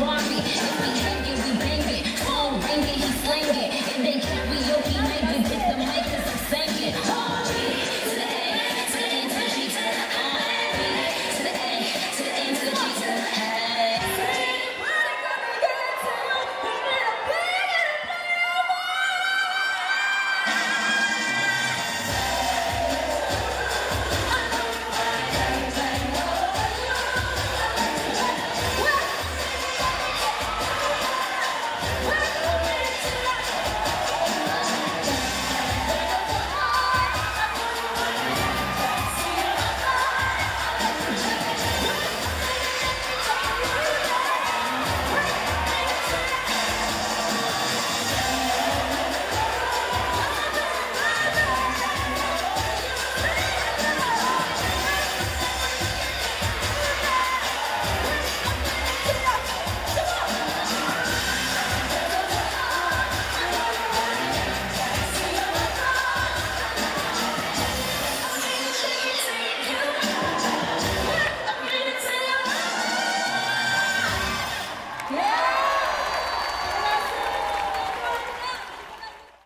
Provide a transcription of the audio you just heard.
One.